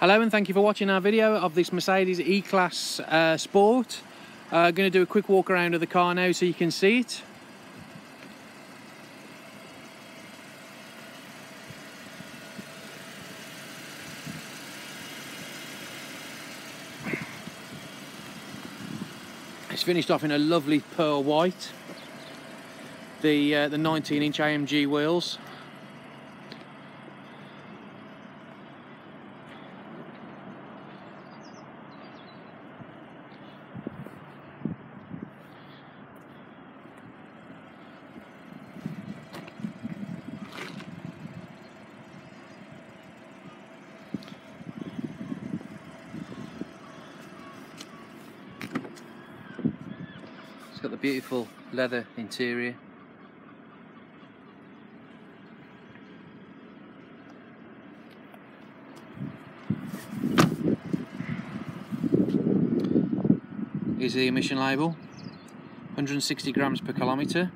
Hello and thank you for watching our video of this Mercedes E-Class uh, Sport. I'm uh, going to do a quick walk around of the car now so you can see it. It's finished off in a lovely pearl white. The uh, the 19 inch AMG wheels got the beautiful leather interior. Here's the emission label. 160 grams per kilometre.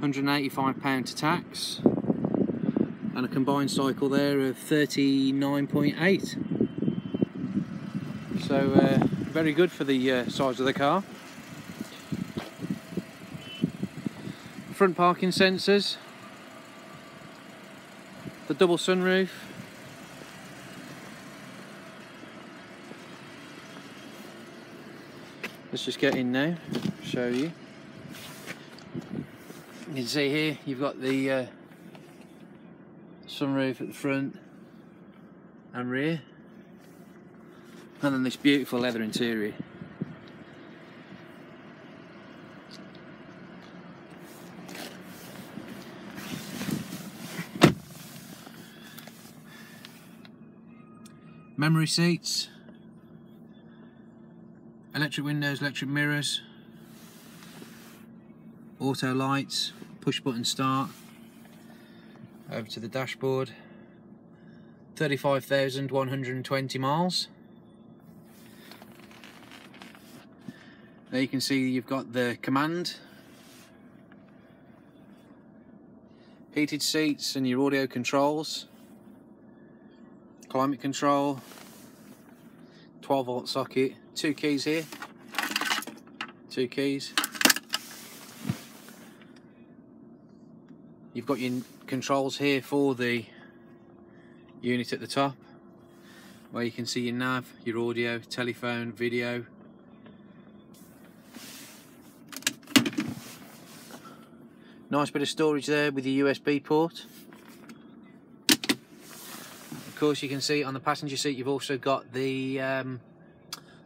185 pound to tax. And a combined cycle there of 39.8. So uh, very good for the uh, size of the car. Front parking sensors, the double sunroof, let's just get in now, show you. You can see here you've got the uh, sunroof at the front and rear and then this beautiful leather interior. Memory seats, electric windows, electric mirrors, auto lights, push button start, over to the dashboard, 35,120 miles. There you can see you've got the command, heated seats and your audio controls climate control. 12 volt socket. Two keys here. Two keys. You've got your controls here for the unit at the top where you can see your nav your audio telephone video. Nice bit of storage there with the USB port of course, you can see on the passenger seat you've also got the um,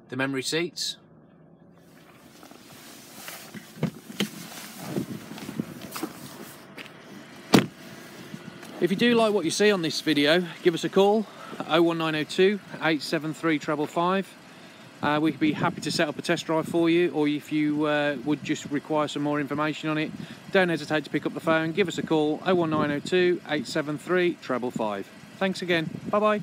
the memory seats. If you do like what you see on this video, give us a call 01902 873 555. Uh, we'd be happy to set up a test drive for you, or if you uh, would just require some more information on it, don't hesitate to pick up the phone, give us a call 01902 873 555. Thanks again. Bye bye.